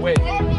wait.